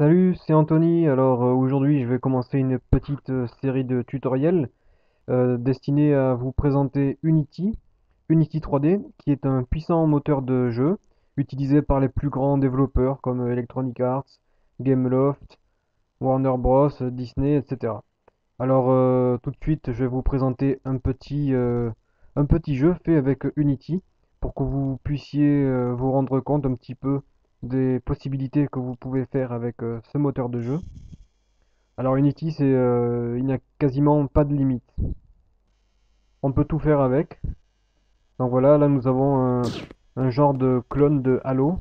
Salut, c'est Anthony. Alors euh, aujourd'hui, je vais commencer une petite euh, série de tutoriels euh, à vous présenter Unity, Unity 3D, qui est un puissant moteur de jeu utilisé par les plus grands développeurs comme Electronic Arts, Gameloft, Warner Bros, Disney, etc. Alors tout de suite, je vais vous présenter un petit jeu fait avec Unity pour que vous puissiez vous rendre compte un petit peu des possibilités que vous pouvez faire avec euh, ce moteur de jeu. Alors Unity, c'est, euh, il n'y a quasiment pas de limite. On peut tout faire avec. Donc voilà, là nous avons un, genre de clone de Halo.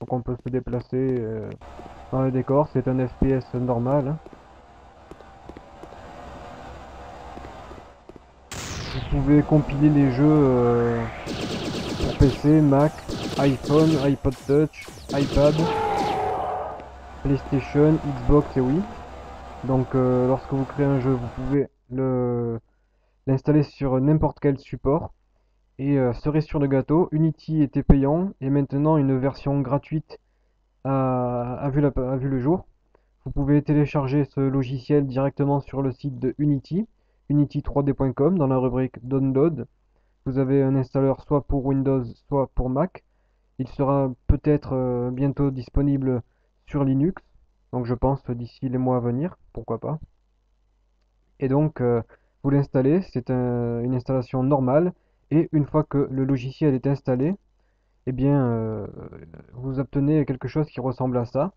Donc on peut se déplacer euh, dans le décor, c'est un FPS normal. Vous pouvez compiler les jeux pour PC, Mac, iPhone, iPod Touch, iPad, PlayStation, Xbox et Wii. Donc euh, lorsque vous créez un jeu, vous pouvez l'installer sur n'importe quel support. Et euh, sur le gâteau, Unity était payant et maintenant une version gratuite a, a vu le jour. Vous pouvez télécharger ce logiciel directement sur le site de Unity, unity3d.com dans la rubrique Download. Vous avez un installeur soit pour Windows, soit pour Mac. Il sera peut-être euh, bientôt disponible sur Linux, donc je pense d'ici les mois à venir, pourquoi pas. Et donc euh, vous l'installez, c'est une installation normale, et une fois que le logiciel est installé, eh bien euh, vous obtenez quelque chose qui ressemble à ça.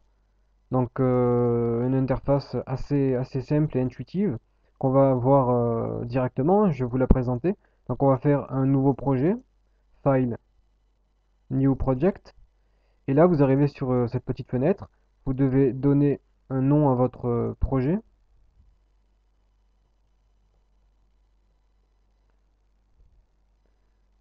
Donc une interface assez, assez simple et intuitive qu'on va voir directement, je vais vous la présenter. Donc on va faire un nouveau projet, File, New Project. Et là, vous arrivez sur euh, cette petite fenêtre. Vous devez donner un nom à votre euh, projet.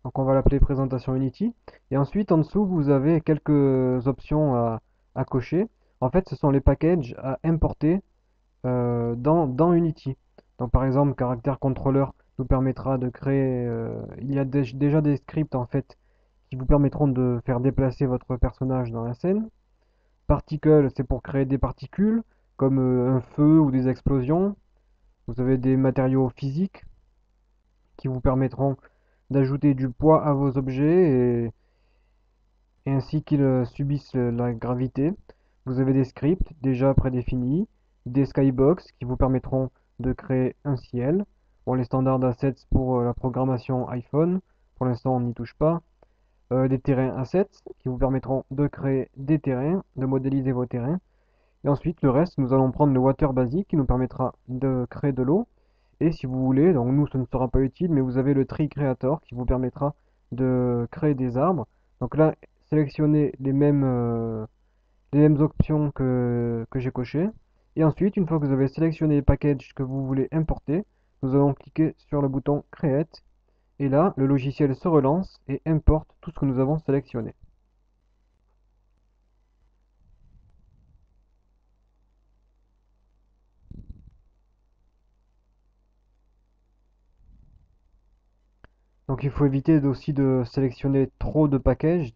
Donc on va l'appeler présentation Unity. Et ensuite, en dessous, vous avez quelques options à, cocher. En fait, ce sont les packages à importer euh, dans, Unity. Donc par exemple, caractère contrôleur nous permettra de créer... il y a déjà des scripts en fait qui vous permettront de faire déplacer votre personnage dans la scène. Particle, c'est pour créer des particules, comme euh, un feu ou des explosions. Vous avez des matériaux physiques qui vous permettront d'ajouter du poids à vos objets et, ainsi qu'ils euh, subissent la gravité. Vous avez des scripts déjà prédéfinis, des skybox qui vous permettront de créer un ciel. Bon, les standards assets pour euh, la programmation iPhone, pour l'instant on n'y touche pas. Euh, des terrains assets qui vous permettront de créer des terrains, de modéliser vos terrains. Et ensuite, le reste, nous allons prendre le water basic qui nous permettra de créer de l'eau. Et si vous voulez, donc nous, ce ne sera pas utile, mais vous avez le tree creator qui vous permettra de créer des arbres. Donc là, sélectionnez les mêmes, euh, les mêmes options que, que j'ai cochées. Et ensuite, une fois que vous avez sélectionné les packages que vous voulez importer, nous allons cliquer sur le bouton Create et là, le logiciel se relance et importe tout ce que nous avons sélectionné. Donc il faut éviter aussi de sélectionner trop de packages.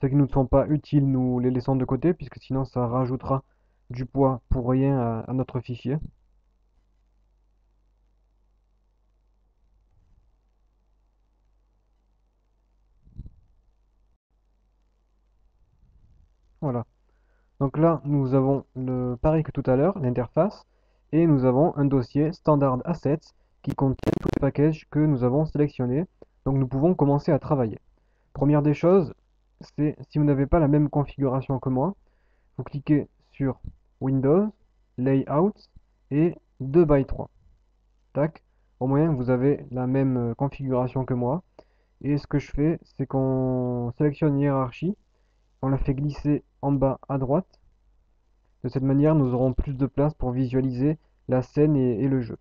Ceux qui ne nous sont pas utiles, nous les laissons de côté, puisque sinon ça rajoutera du poids pour rien à notre fichier. Voilà. Donc là, nous avons le pareil que tout à l'heure, l'interface, et nous avons un dossier standard assets qui contient tous les packages que nous avons sélectionnés. Donc nous pouvons commencer à travailler. Première des choses, c'est si vous n'avez pas la même configuration que moi, vous cliquez sur Windows, Layout et 2 by 3. Tac. Au moins vous avez la même euh, configuration que moi. Et ce que je fais, c'est qu'on sélectionne hiérarchie on la fait glisser en bas à droite. De cette manière, nous aurons plus de place pour visualiser la scène et, le jeu.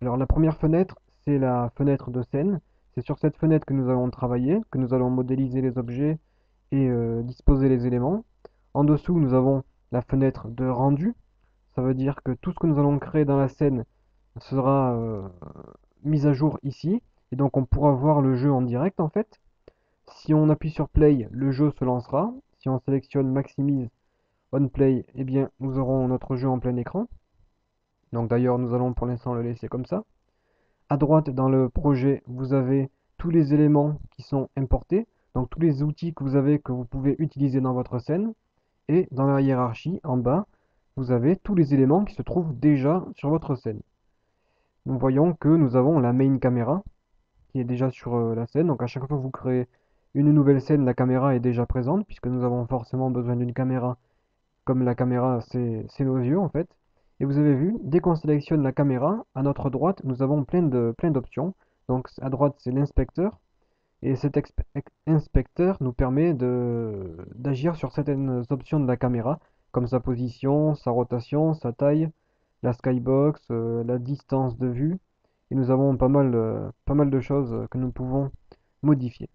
Alors la première fenêtre, c'est la fenêtre de scène. C'est sur cette fenêtre que nous allons travailler, que nous allons modéliser les objets et euh, disposer les éléments. En dessous, nous avons la fenêtre de rendu. Ça veut dire que tout ce que nous allons créer dans la scène sera euh, mis à jour ici. Et donc on pourra voir le jeu en direct en fait. Si on appuie sur play, le jeu se lancera si on sélectionne maximise, on play, eh bien, nous aurons notre jeu en plein écran. Donc d'ailleurs, nous allons pour l'instant le laisser comme ça. À droite, dans le projet, vous avez tous les éléments qui sont importés, donc tous les outils que vous avez que vous pouvez utiliser dans votre scène. Et dans la hiérarchie, en bas, vous avez tous les éléments qui se trouvent déjà sur votre scène. Nous voyons que nous avons la main caméra qui est déjà sur euh, la scène. Donc à chaque fois que vous créez une nouvelle scène, la caméra est déjà présente puisque nous avons forcément besoin d'une caméra. Comme la caméra, c'est nos yeux en fait. Et vous avez vu, dès qu'on sélectionne la caméra, à notre droite, nous avons plein d'options. Donc à droite, c'est l'inspecteur. Et cet inspecteur nous permet d'agir sur certaines options de la caméra, comme sa position, sa rotation, sa taille, la skybox, euh, la distance de vue. Et nous avons pas mal, euh, pas mal de choses que nous pouvons modifier.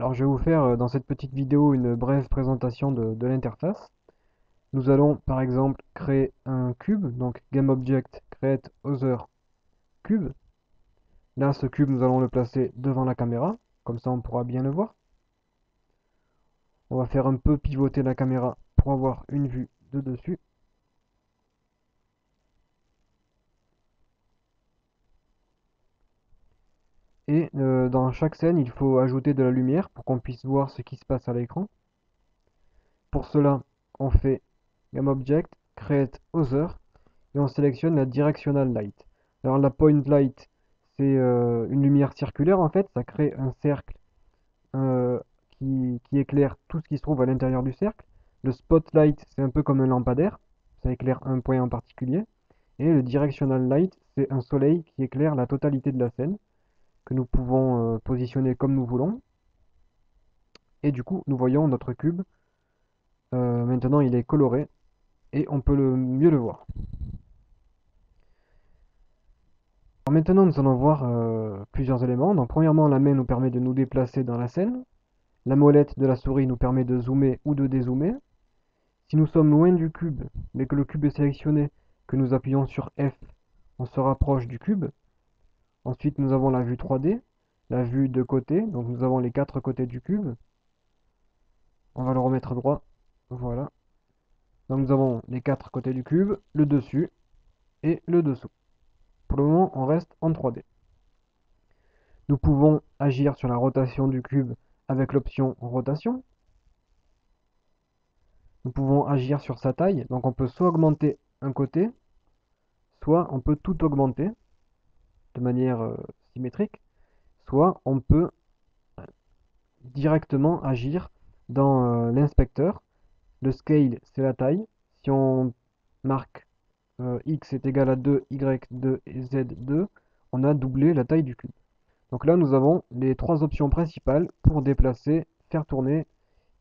Alors je vais vous faire euh, dans cette petite vidéo une brève présentation de, l'interface. Nous allons par exemple créer un cube, donc GameObject create cube. Là, ce cube, nous allons le placer devant la caméra, comme ça on pourra bien le voir. On va faire un peu pivoter la caméra pour avoir une vue de dessus. Et euh, dans chaque scène, il faut ajouter de la lumière pour qu'on puisse voir ce qui se passe à l'écran. Pour cela, on fait GameObject, Create Other, et on sélectionne la Directional Light. Alors la Point Light, c'est euh, une lumière circulaire en fait, ça crée un cercle euh, qui, qui, éclaire tout ce qui se trouve à l'intérieur du cercle. Le Spotlight, c'est un peu comme un lampadaire, ça éclaire un point en particulier. Et le Directional Light, c'est un soleil qui éclaire la totalité de la scène que nous pouvons euh, positionner comme nous voulons. Et du coup, nous voyons notre cube. Euh, maintenant, il est coloré et on peut mieux le voir. maintenant, nous allons voir euh, plusieurs éléments. Donc, premièrement, la main nous permet de nous déplacer dans la scène. La molette de la souris nous permet de zoomer ou de dézoomer. Si nous sommes loin du cube, mais que le cube est sélectionné, que nous appuyons sur F, on se rapproche du cube. Ensuite, nous avons la vue 3D, la vue de côté, donc nous avons les quatre côtés du cube. On va le remettre droit, voilà. Donc nous avons les quatre côtés du cube, le dessus et le dessous. Pour le moment, on reste en 3D. Nous pouvons agir sur la rotation du cube avec l'option rotation. Nous pouvons agir sur sa taille, donc on peut soit augmenter un côté, soit on peut tout augmenter de manière euh, symétrique, soit on peut euh, directement agir dans euh, l'inspecteur. Le scale, c'est la taille. Si on marque x est égal à 2, y2 et z2, on a doublé la taille du cube. Donc là, nous avons les trois options principales pour déplacer, faire tourner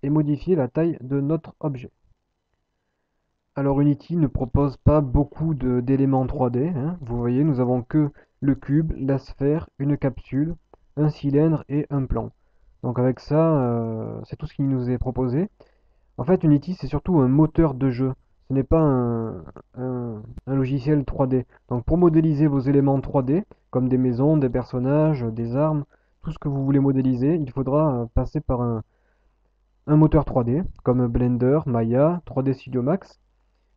et modifier la taille de notre objet. Alors Unity ne propose pas beaucoup d'éléments 3D. Hein. Vous voyez, nous avons que le cube, la sphère, une capsule, un cylindre et un plan. Donc avec ça, euh, c'est tout ce qui nous est proposé. En fait, Unity, c'est surtout un moteur de jeu. Ce n'est pas un, logiciel 3D. Donc pour modéliser vos éléments 3D, comme des maisons, des personnages, des armes, tout ce que vous voulez modéliser, il faudra euh, passer par un, moteur 3D, comme Blender, Maya, 3D Studio Max.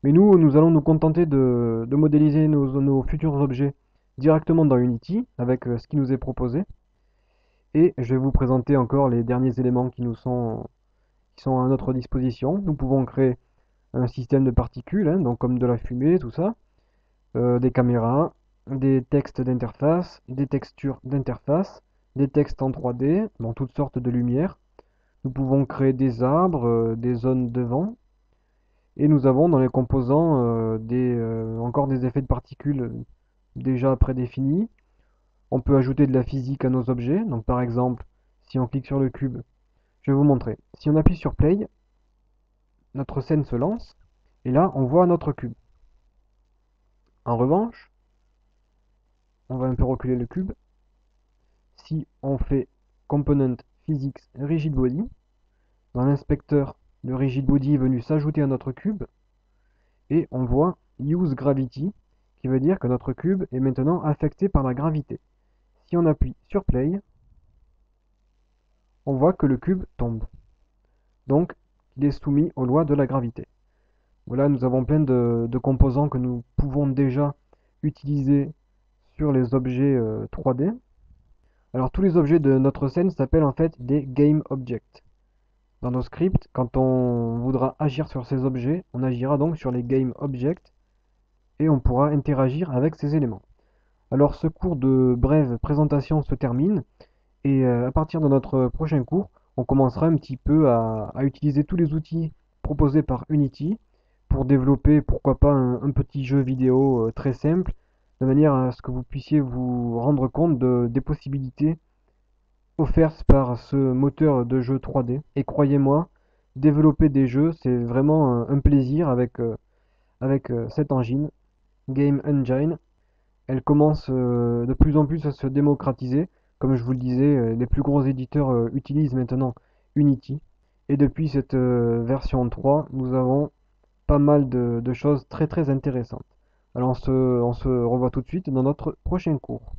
Mais nous, nous allons nous contenter de, modéliser nos futurs objets directement dans Unity avec euh, ce qui nous est proposé. Et je vais vous présenter encore les derniers éléments qui nous sont, qui sont à notre disposition. Nous pouvons créer un système de particules, hein, donc comme de la fumée, tout ça, euh, des caméras, des textes d'interface, des textures d'interface, des textes en 3D, dans toutes sortes de lumières. Nous pouvons créer des arbres, euh, des zones de vent, et nous avons dans les composants des, encore des effets de particules déjà prédéfinis. On peut ajouter de la physique à nos objets. Donc par exemple, si on clique sur le cube, je vais vous montrer. Si on appuie sur Play, notre scène se lance. Et là, on voit notre cube. En revanche, on va un peu reculer le cube. Si on fait Component Physics Rigid Body, dans l'inspecteur, le Rigid Body est venu s'ajouter à notre cube. Et on voit Use Gravity qui veut dire que notre cube est maintenant affecté par la gravité. Si on appuie sur Play, on voit que le cube tombe. Donc, il est soumis aux lois de la gravité. Voilà, nous avons plein de, composants que nous pouvons déjà utiliser sur les objets 3D. Alors tous les objets de notre scène s'appellent en fait des game objects. Dans nos scripts, quand on voudra agir sur ces objets, on agira donc sur les game objects on pourra interagir avec ces éléments. Alors ce cours de brève présentation se termine et euh, à partir de notre prochain cours, on commencera un petit peu à, utiliser tous les outils proposés par Unity pour développer pourquoi pas un, petit jeu vidéo euh, très simple de manière à ce que vous puissiez vous rendre compte des possibilités offertes par ce moteur de jeu 3D. Et croyez-moi, développer des jeux, c'est vraiment un, plaisir euh, avec cette engine, Game Engine. Elle commence de plus en plus à se démocratiser. Comme je vous le disais, euh, les plus gros éditeurs euh, utilisent maintenant Unity. Et depuis cette euh, version 3, nous avons pas mal de, choses très très intéressantes. Alors on se, on se revoit tout de suite dans notre prochain cours.